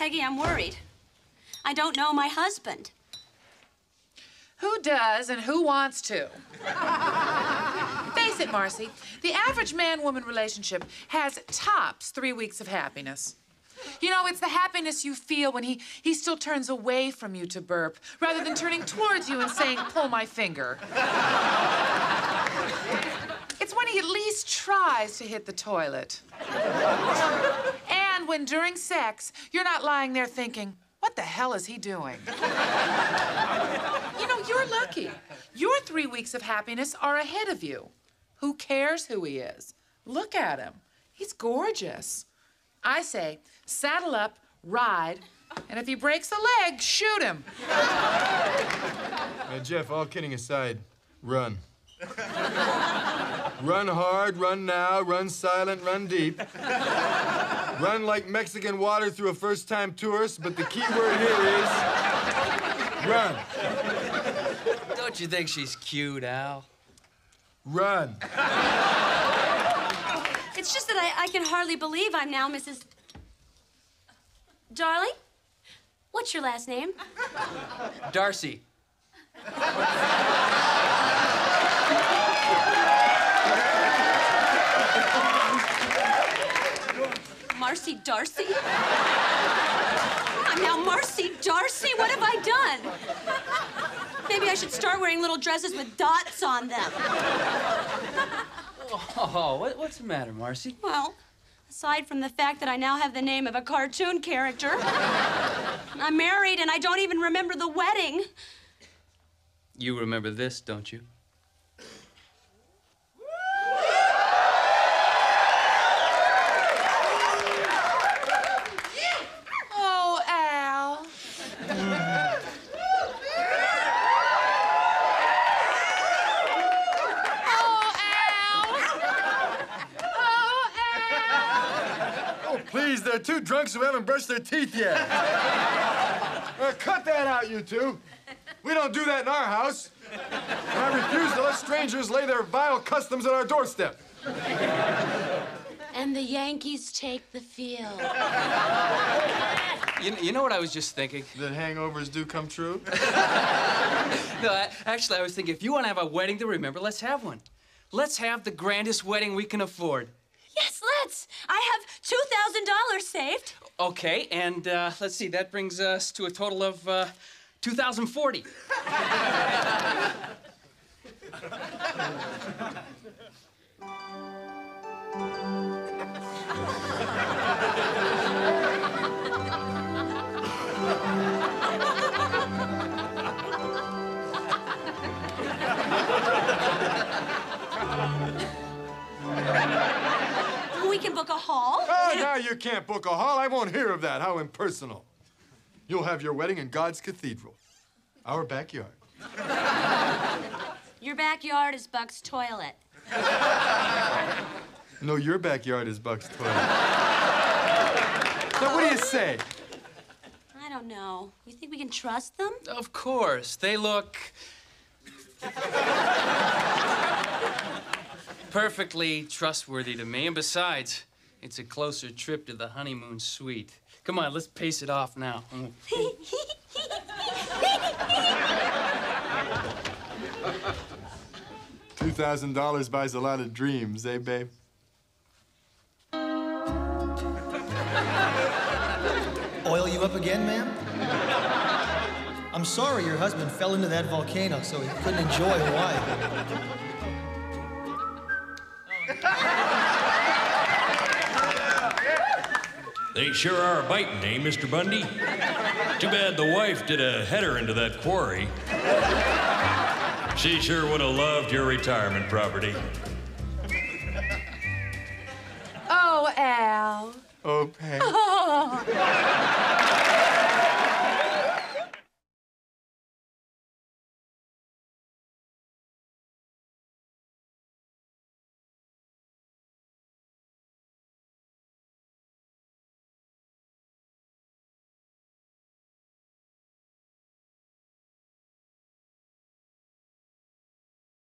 Peggy, I'm worried. I don't know my husband. Who does and who wants to? Face it, Marcy, the average man woman relationship has tops three weeks of happiness. You know, it's the happiness you feel when he, he still turns away from you to burp rather than turning towards you and saying, pull my finger. it's when he at least tries to hit the toilet. When during sex, you're not lying there thinking, what the hell is he doing? you know, you're lucky. Your three weeks of happiness are ahead of you. Who cares who he is? Look at him. He's gorgeous. I say, saddle up, ride, and if he breaks a leg, shoot him. Jeff, all kidding aside, run. Run hard, run now, run silent, run deep. run like Mexican water through a first-time tourist, but the key word here is run. Don't you think she's cute, Al? Run. It's just that I, I can hardly believe I'm now Mrs. Darling? What's your last name? D'Arcy. Marcy D'Arcy? I'm now Marcy D'Arcy? What have I done? Maybe I should start wearing little dresses with dots on them. Oh, what, what's the matter, Marcy? Well, aside from the fact that I now have the name of a cartoon character, I'm married and I don't even remember the wedding. You remember this, don't you? Oh, Al. oh, Al. Oh, Al. Oh, please, there are two drunks who haven't brushed their teeth yet. Uh, cut that out, you two. We don't do that in our house. And I refuse to let strangers lay their vile customs at our doorstep. And the Yankees take the field. You, you know what I was just thinking? That hangovers do come true? No, I, actually, I was thinking if you want to have a wedding to remember, let's have one. Let's have the grandest wedding we can afford. Yes, let's. I have $2,000 saved. Okay, and uh, let's see, that brings us to a total of uh, 2,040. can book a hall. Oh, now you can't book a hall. I won't hear of that. How impersonal. You'll have your wedding in God's cathedral, our backyard. Your backyard is Buck's toilet. No, your backyard is Buck's toilet. now, what do you say? I don't know. You think we can trust them? Of course, they look perfectly trustworthy to me. And besides, it's a closer trip to the honeymoon suite. Come on, let's pace it off now. $2,000 buys a lot of dreams, eh, babe? Oil you up again, ma'am? I'm sorry your husband fell into that volcano, so he couldn't enjoy Hawaii. They sure are biting, eh, Mr. Bundy? Too bad the wife did a header into that quarry. She sure would have loved your retirement property. Oh, Al. Oh, Peg.